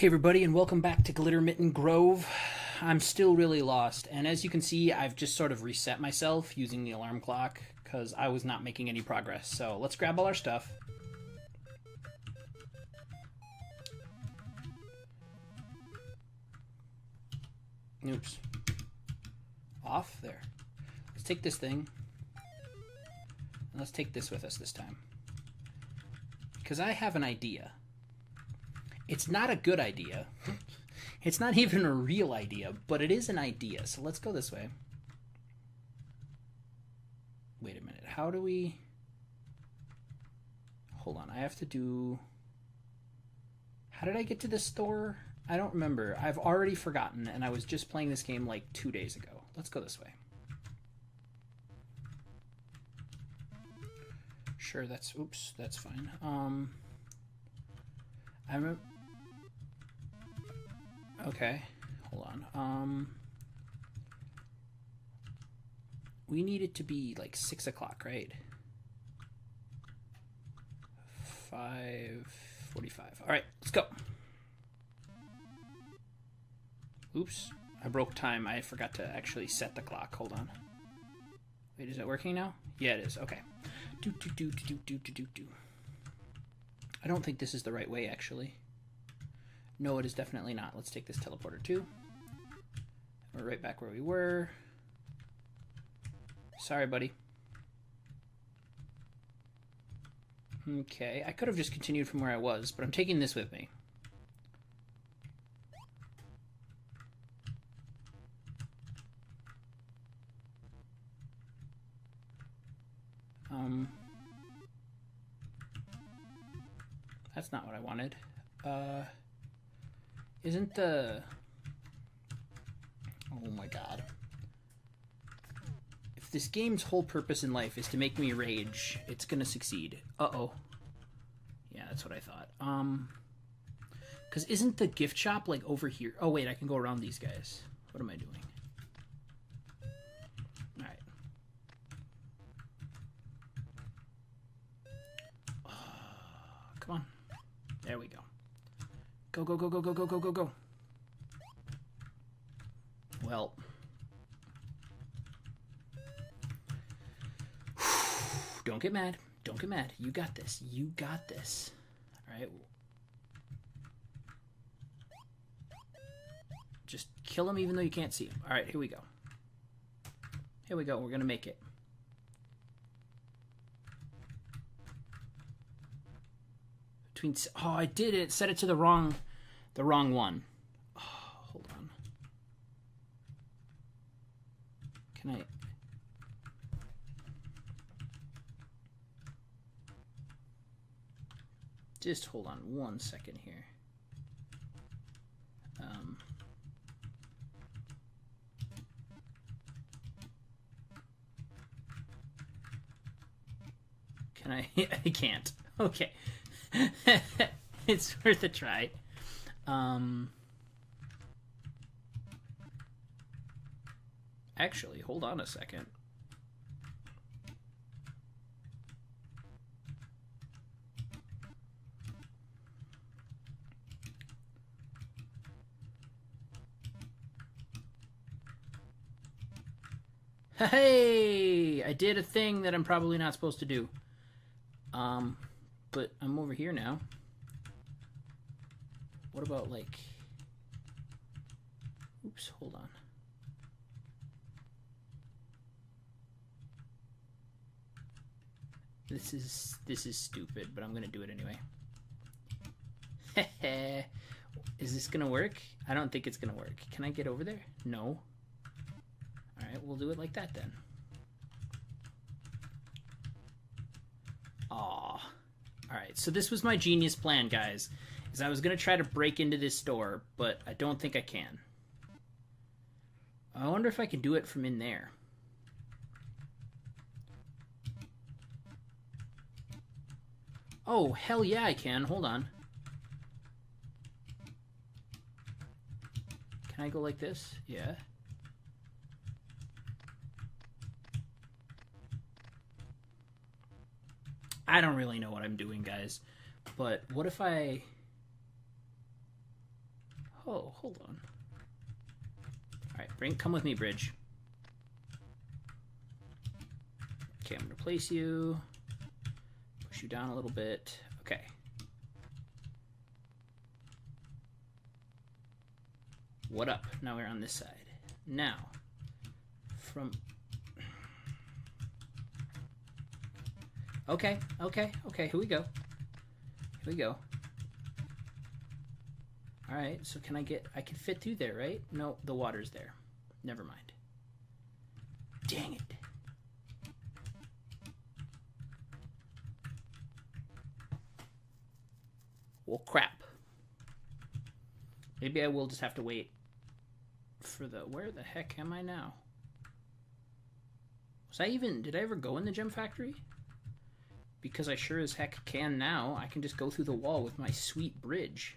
Hey everybody and welcome back to Glittermitten Grove. I'm still really lost and as you can see I've just sort of reset myself using the alarm clock because I was not making any progress. So let's grab all our stuff. Oops. Off there. Let's take this thing. And let's take this with us this time. Because I have an idea. It's not a good idea. It's not even a real idea, but it is an idea. So let's go this way. Wait a minute. How do we... Hold on. I have to do... How did I get to the store? I don't remember. I've already forgotten, and I was just playing this game like two days ago. Let's go this way. Sure, that's... Oops, that's fine. Um... I remember... Okay, hold on. Um, we need it to be like six o'clock, right? Five forty-five. All right, let's go. Oops, I broke time. I forgot to actually set the clock. Hold on. Wait, is it working now? Yeah, it is. Okay. Do do do do do do do do. I don't think this is the right way, actually. No, it is definitely not. Let's take this teleporter too. We're right back where we were. Sorry, buddy. Okay, I could have just continued from where I was, but I'm taking this with me. Um, that's not what I wanted. Uh... Isn't the... Oh my god. If this game's whole purpose in life is to make me rage, it's gonna succeed. Uh-oh. Yeah, that's what I thought. Um... Because isn't the gift shop, like, over here? Oh, wait, I can go around these guys. What am I doing? go, go, go, go, go, go, go, go. Well. Don't get mad. Don't get mad. You got this. You got this. All right. Just kill him even though you can't see him. All right, here we go. Here we go. We're going to make it. Between, oh, I did it. Set it to the wrong the wrong one. Oh, hold on. Can I just hold on one second here? Um, can I? I can't. Okay. It's worth a try. Um, actually, hold on a second. Hey, I did a thing that I'm probably not supposed to do. Um, but I'm over here now. What about like... Oops, hold on. This is this is stupid, but I'm gonna do it anyway. is this gonna work? I don't think it's gonna work. Can I get over there? No. Alright, we'll do it like that then. Aw. Alright, so this was my genius plan, guys. Is I was going to try to break into this door, but I don't think I can. I wonder if I can do it from in there. Oh, hell yeah I can. Hold on. Can I go like this? Yeah. I don't really know what I'm doing, guys. But what if I... Oh, hold on. Alright, bring come with me, bridge. Okay, I'm gonna place you. Push you down a little bit. Okay. What up? Now we're on this side. Now, from... Okay, okay, okay, here we go. Here we go. Alright, so can I get... I can fit through there, right? No, the water's there. Never mind. Dang it. Well, crap. Maybe I will just have to wait for the... Where the heck am I now? Was I even... Did I ever go in the gem factory? Because I sure as heck can now. I can just go through the wall with my sweet bridge.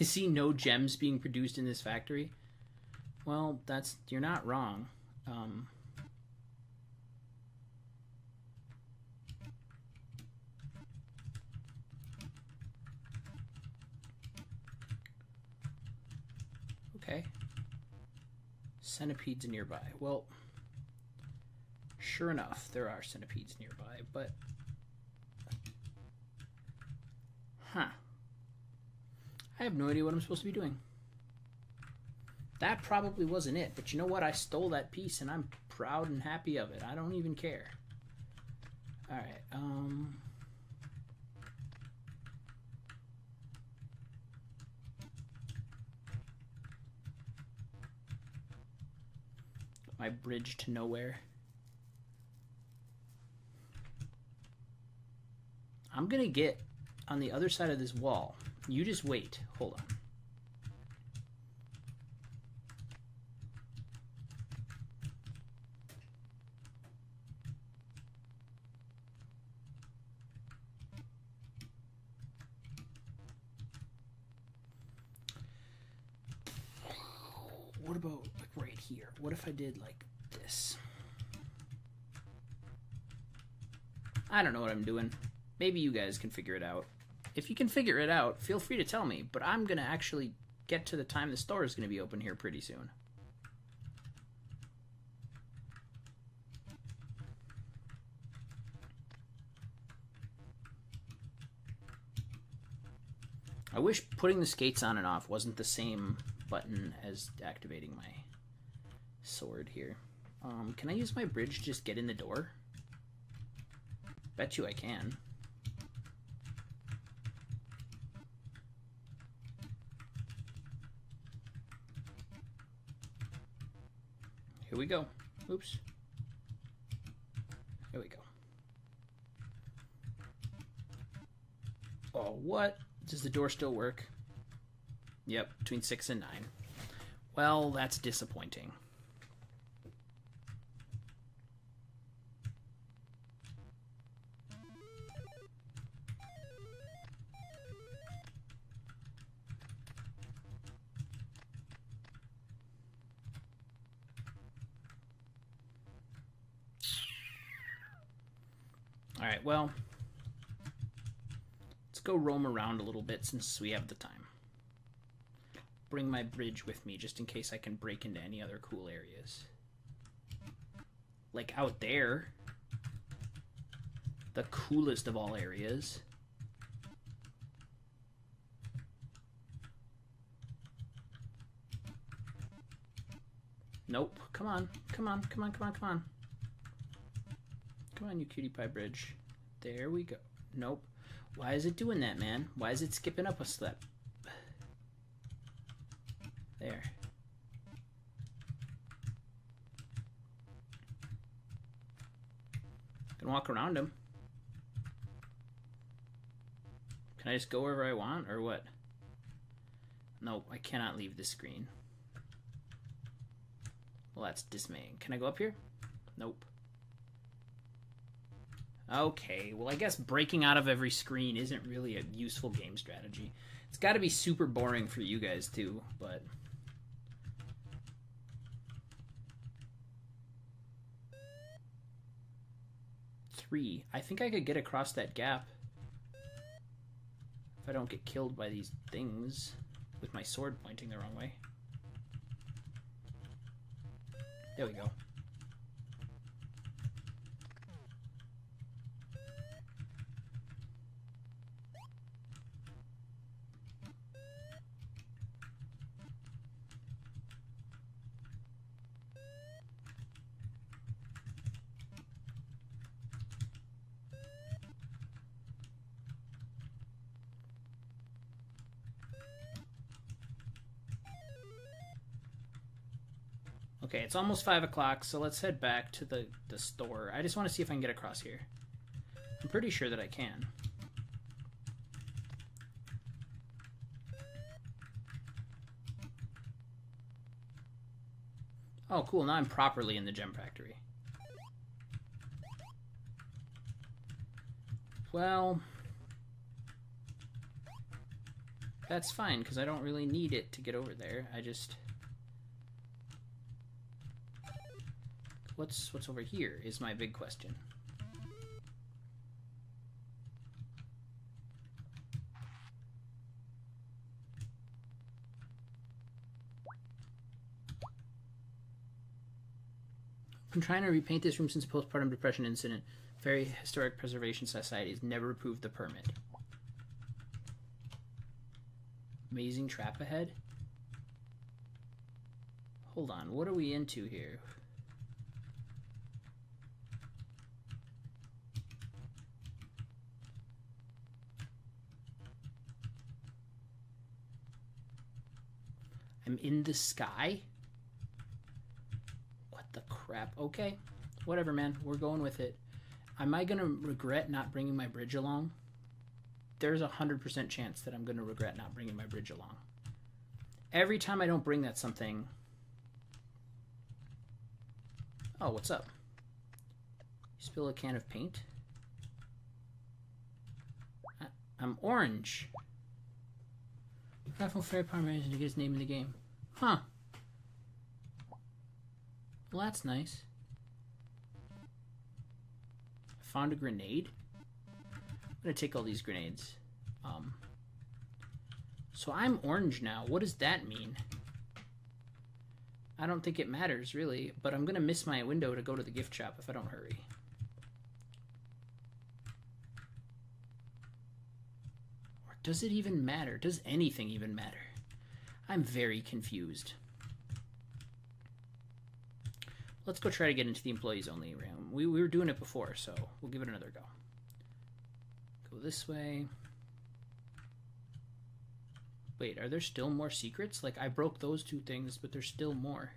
I see no gems being produced in this factory. Well, that's you're not wrong. Um, okay. Centipedes nearby. Well, sure enough, there are centipedes nearby, but huh. I have no idea what I'm supposed to be doing. That probably wasn't it, but you know what? I stole that piece and I'm proud and happy of it. I don't even care. Alright, um... My bridge to nowhere. I'm gonna get on the other side of this wall. You just wait. Hold on. What about like right here? What if I did like this? I don't know what I'm doing. Maybe you guys can figure it out if you can figure it out, feel free to tell me. But I'm going to actually get to the time the store is going to be open here pretty soon. I wish putting the skates on and off wasn't the same button as activating my sword here. Um, can I use my bridge to just get in the door? Bet you I can. We go. Oops. Here we go. Oh, what? Does the door still work? Yep, between 6 and 9. Well, that's disappointing. Alright, well, let's go roam around a little bit since we have the time. Bring my bridge with me just in case I can break into any other cool areas. Like out there. The coolest of all areas. Nope. Come on. Come on. Come on. Come on. Come on. Come on, you cutie pie bridge. There we go. Nope. Why is it doing that, man? Why is it skipping up a step? There. Can walk around him. Can I just go wherever I want, or what? Nope, I cannot leave the screen. Well, that's dismaying. Can I go up here? Nope. Okay, well, I guess breaking out of every screen isn't really a useful game strategy. It's got to be super boring for you guys, too, but... Three. I think I could get across that gap. If I don't get killed by these things with my sword pointing the wrong way. There we go. Okay, it's almost 5 o'clock, so let's head back to the, the store. I just want to see if I can get across here. I'm pretty sure that I can. Oh, cool. Now I'm properly in the gem factory. Well... That's fine, because I don't really need it to get over there. I just... What's what's over here is my big question. I've been trying to repaint this room since the postpartum depression incident. Very Historic Preservation Society has never approved the permit. Amazing trap ahead? Hold on, what are we into here? I'm in the sky? What the crap? Okay. Whatever, man. We're going with it. Am I to regret not bringing my bridge along? There's a 100% chance that I'm to regret not bringing my bridge along. Every time I don't bring that something... Oh, what's up? Spill a can of paint? I'm orange. Parmesan to get his name in the game. Huh. Well, that's nice. I found a grenade. I'm gonna take all these grenades. Um, so I'm orange now. What does that mean? I don't think it matters, really, but I'm gonna miss my window to go to the gift shop if I don't hurry. Does it even matter? Does anything even matter? I'm very confused. Let's go try to get into the employees only room. We, we were doing it before, so we'll give it another go. Go this way. Wait, are there still more secrets? Like, I broke those two things, but there's still more.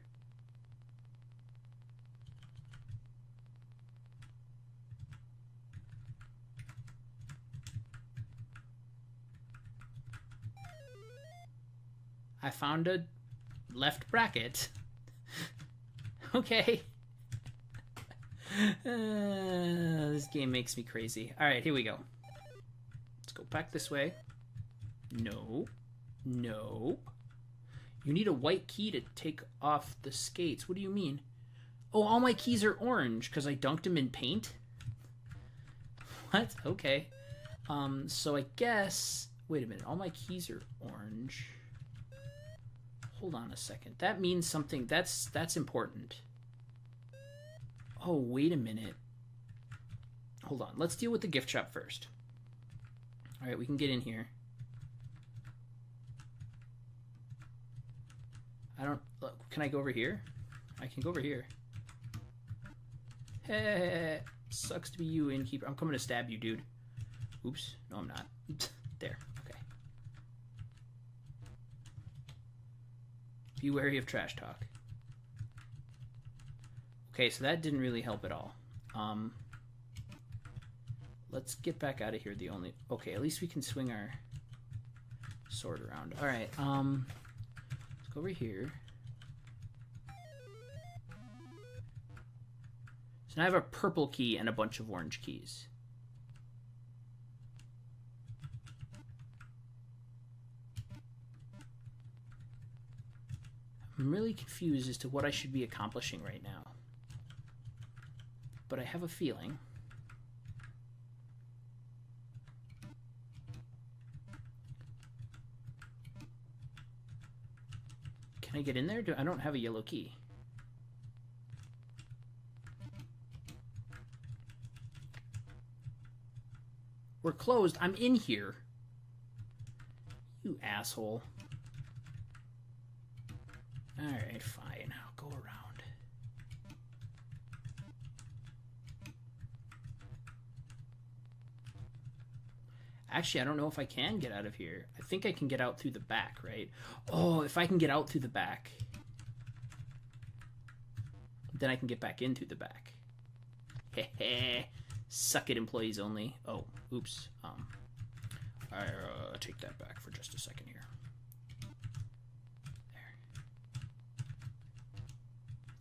I found a left bracket. okay. Uh, this game makes me crazy. Alright, here we go. Let's go back this way. No. No. You need a white key to take off the skates. What do you mean? Oh, all my keys are orange because I dunked them in paint? What? Okay. Um, so I guess... Wait a minute. All my keys are orange. Hold on a second. That means something. That's that's important. Oh, wait a minute. Hold on. Let's deal with the gift shop first. All right, we can get in here. I don't. Look, can I go over here? I can go over here. Hey, sucks to be you, innkeeper. I'm coming to stab you, dude. Oops. No, I'm not. there. Be wary of trash talk. Okay, so that didn't really help at all. Um, let's get back out of here. The only okay, at least we can swing our sword around. All right, um, let's go over here. So now I have a purple key and a bunch of orange keys. I'm really confused as to what I should be accomplishing right now. But I have a feeling. Can I get in there? Do, I don't have a yellow key. We're closed. I'm in here. You asshole. Alright, fine. I'll go around. Actually, I don't know if I can get out of here. I think I can get out through the back, right? Oh, if I can get out through the back, then I can get back in through the back. Heh Suck it, employees only. Oh, oops. Um, I uh, take that back for just a second here.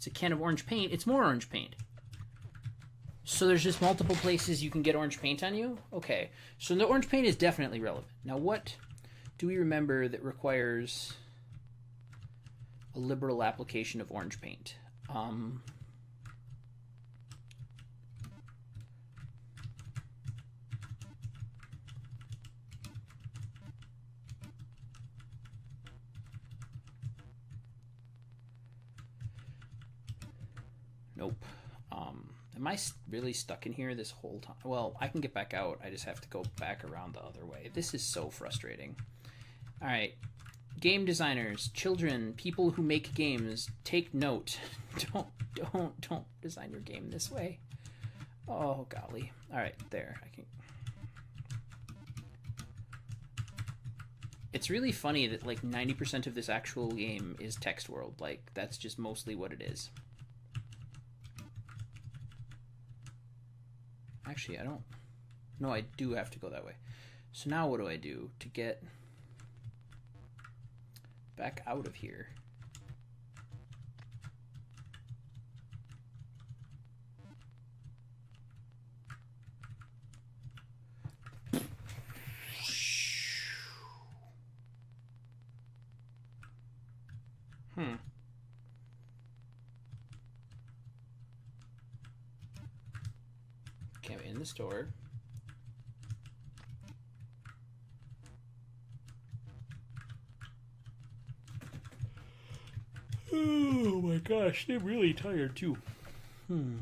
It's a can of orange paint. It's more orange paint. So there's just multiple places you can get orange paint on you? Okay. So the orange paint is definitely relevant. Now what do we remember that requires a liberal application of orange paint? Um, Nope. Um, am I really stuck in here this whole time? Well, I can get back out. I just have to go back around the other way. This is so frustrating. All right. Game designers, children, people who make games, take note. don't, don't, don't design your game this way. Oh, golly. All right, there. I can. It's really funny that like 90% of this actual game is text world. Like that's just mostly what it is. Actually, I don't. No, I do have to go that way. So now what do I do to get back out of here? Hmm. in the store. Oh my gosh, they're really tired too. Hmm.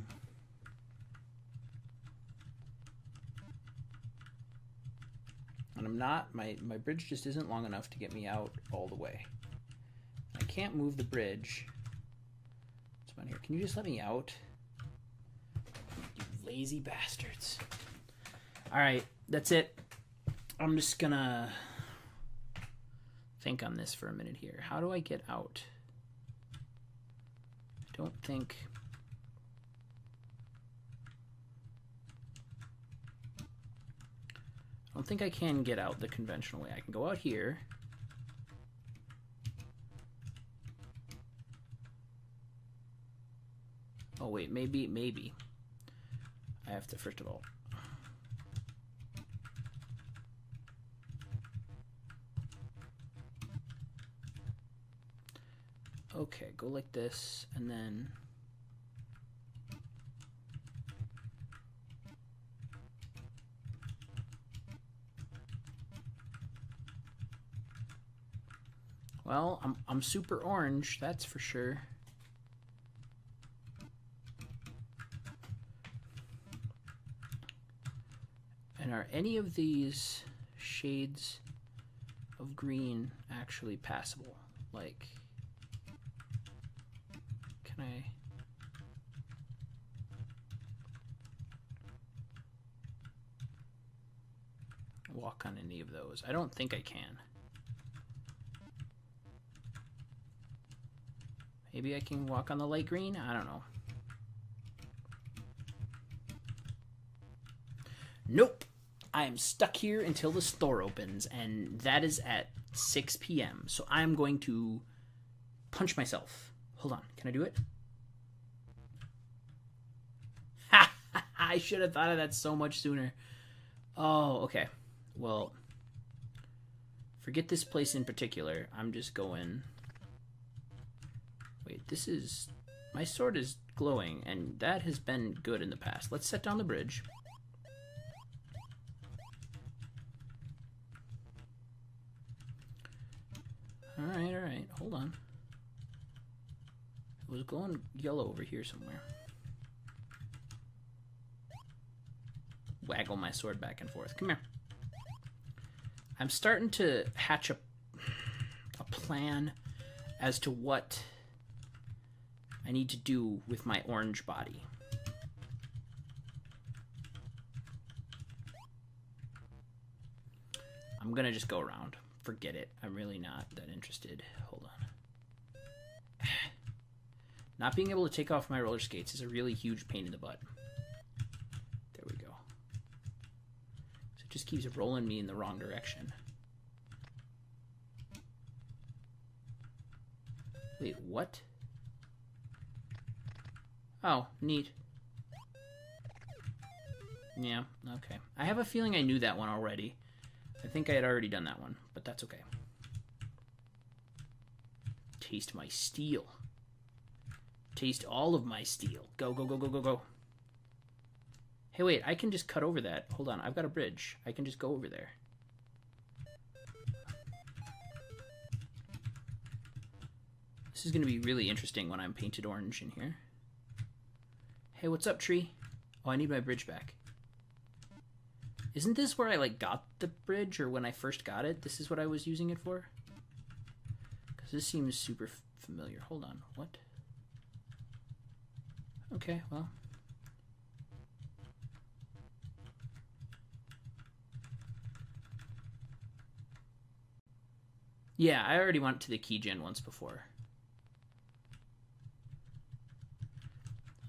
And I'm not, my, my bridge just isn't long enough to get me out all the way. I can't move the bridge. What's on here? Can you just let me out? Lazy bastards. All right, that's it. I'm just gonna think on this for a minute here. How do I get out? I don't think. I don't think I can get out the conventional way. I can go out here. Oh wait, maybe, maybe. I have to first of all okay go like this and then Well, I'm, I'm super orange, that's for sure. Any of these shades of green actually passable? Like, can I... walk on any of those? I don't think I can. Maybe I can walk on the light green? I don't know. Nope. I am stuck here until the store opens, and that is at 6 p.m. So I'm going to punch myself. Hold on. Can I do it? Ha! I should have thought of that so much sooner. Oh, okay. Well, forget this place in particular. I'm just going. Wait, this is. My sword is glowing, and that has been good in the past. Let's set down the bridge. Alright, alright. Hold on. It was glowing yellow over here somewhere. Waggle my sword back and forth. Come here. I'm starting to hatch a, a plan as to what I need to do with my orange body. I'm gonna just go around forget it. I'm really not that interested. Hold on. not being able to take off my roller skates is a really huge pain in the butt. There we go. So it just keeps rolling me in the wrong direction. Wait, what? Oh, neat. Yeah, okay. I have a feeling I knew that one already. I think I had already done that one, but that's okay. Taste my steel. Taste all of my steel. Go, go, go, go, go, go. Hey, wait, I can just cut over that. Hold on, I've got a bridge. I can just go over there. This is going to be really interesting when I'm painted orange in here. Hey, what's up, tree? Oh, I need my bridge back. Isn't this where I like got the bridge or when I first got it? This is what I was using it for? Because this seems super familiar. Hold on. What? Okay, well. Yeah, I already went to the keygen once before.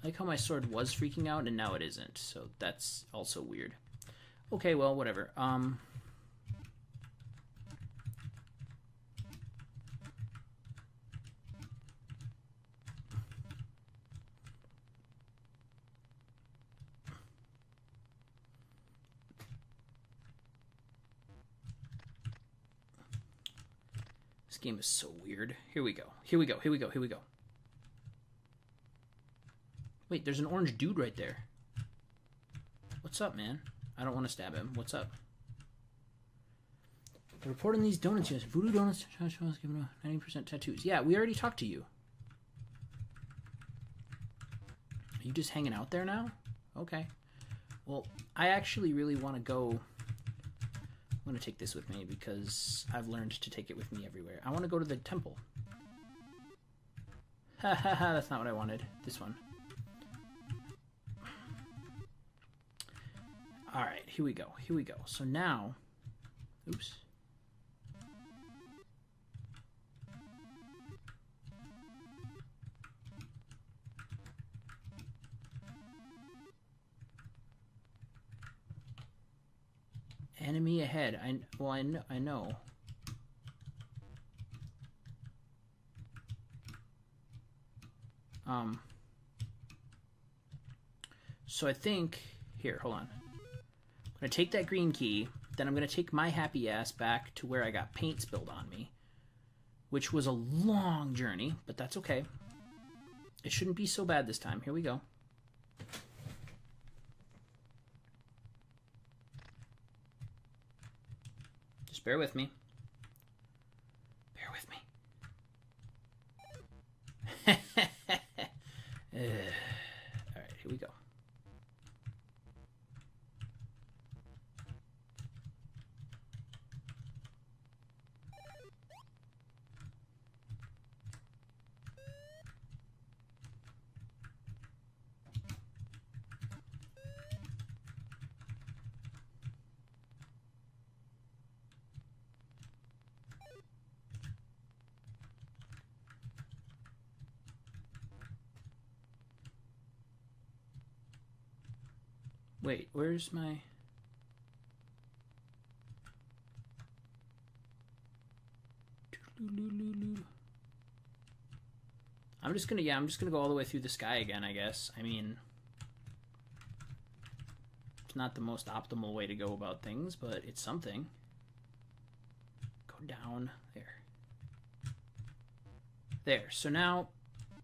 I like how my sword was freaking out and now it isn't, so that's also weird. Okay, well, whatever. Um... This game is so weird. Here we go. Here we go. Here we go. Here we go. Wait, there's an orange dude right there. What's up, man? I don't want to stab him. What's up? The report on these donuts, yes. Voodoo Donuts, giving 90% tattoos. Yeah, we already talked to you. Are you just hanging out there now? Okay. Well, I actually really want to go... I'm going to take this with me because I've learned to take it with me everywhere. I want to go to the temple. Ha ha ha, that's not what I wanted. This one. All right, here we go. Here we go. So now, oops. Enemy ahead. I well, I know. I know. Um. So I think here. Hold on. I'm going to take that green key, then I'm going to take my happy ass back to where I got paint spilled on me, which was a long journey, but that's okay. It shouldn't be so bad this time. Here we go. Just bear with me. Wait, where's my... I'm just gonna, yeah, I'm just gonna go all the way through the sky again, I guess. I mean, it's not the most optimal way to go about things, but it's something. Go down there. There, so now,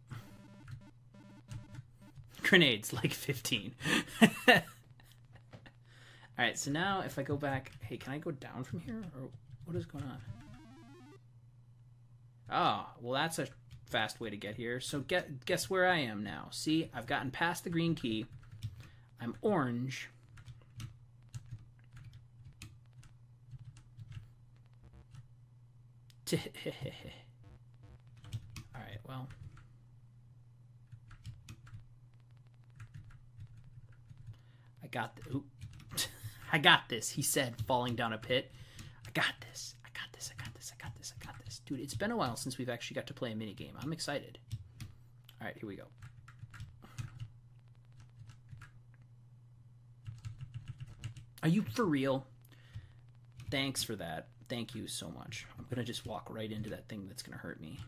grenades, like 15. all right. So now, if I go back, hey, can I go down from here, or what is going on? Oh, well, that's a fast way to get here. So get, guess where I am now. See, I've gotten past the green key. I'm orange. Alright, well. I got the, I got this, he said, falling down a pit. I got this. I got this. I got this. I got this. I got this. Dude, it's been a while since we've actually got to play a mini game. I'm excited. All right, here we go. Are you for real? Thanks for that. Thank you so much. I'm going to just walk right into that thing that's going to hurt me.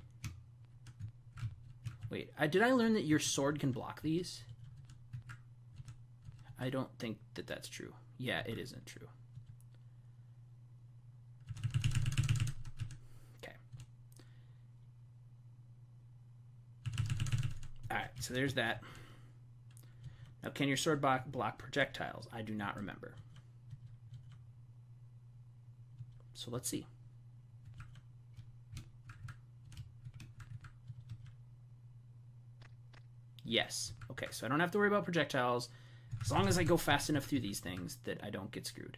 Wait, I, did I learn that your sword can block these? I don't think that that's true. Yeah, it isn't true. Okay. Alright, so there's that. Now, can your sword block, block projectiles? I do not remember. So let's see. Yes. Okay, so I don't have to worry about projectiles as long as I go fast enough through these things that I don't get screwed.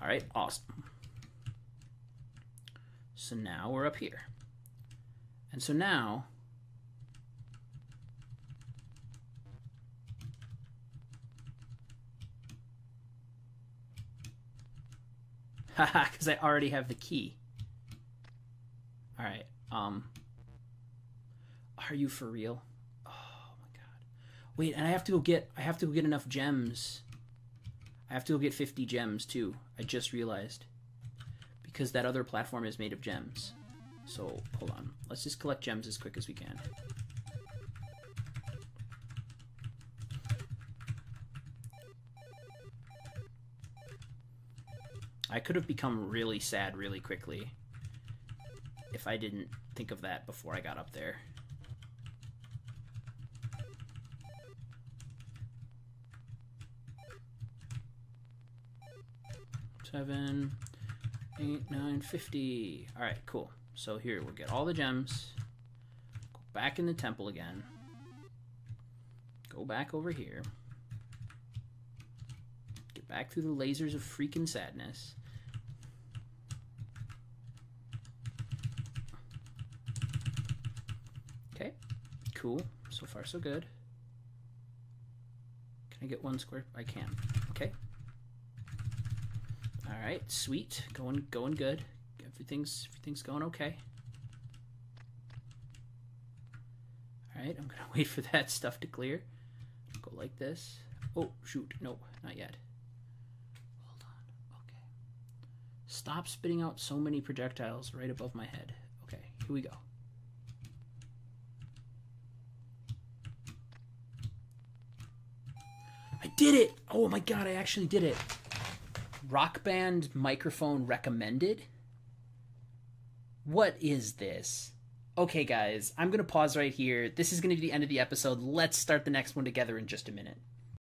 All right, awesome. So now we're up here. And so now Haha, because I already have the key. Alright, um... Are you for real? Wait, and I have to go get... I have to go get enough gems. I have to go get 50 gems, too. I just realized. Because that other platform is made of gems. So, hold on. Let's just collect gems as quick as we can. I could have become really sad really quickly if I didn't think of that before I got up there. Seven, eight, nine, fifty. All right, cool. So here we'll get all the gems. Go back in the temple again. Go back over here. Get back through the lasers of freaking sadness. Okay, cool. So far, so good. Can I get one square? I can. Okay. All right, sweet. Going, going good. Everything's, everything's going okay. All right, I'm gonna wait for that stuff to clear. Go like this. Oh, shoot. No, not yet. Hold on. Okay. Stop spitting out so many projectiles right above my head. Okay, here we go. I did it! Oh my god, I actually did it. Rock Band microphone recommended? What is this? Okay, guys, I'm going to pause right here. This is going to be the end of the episode. Let's start the next one together in just a minute.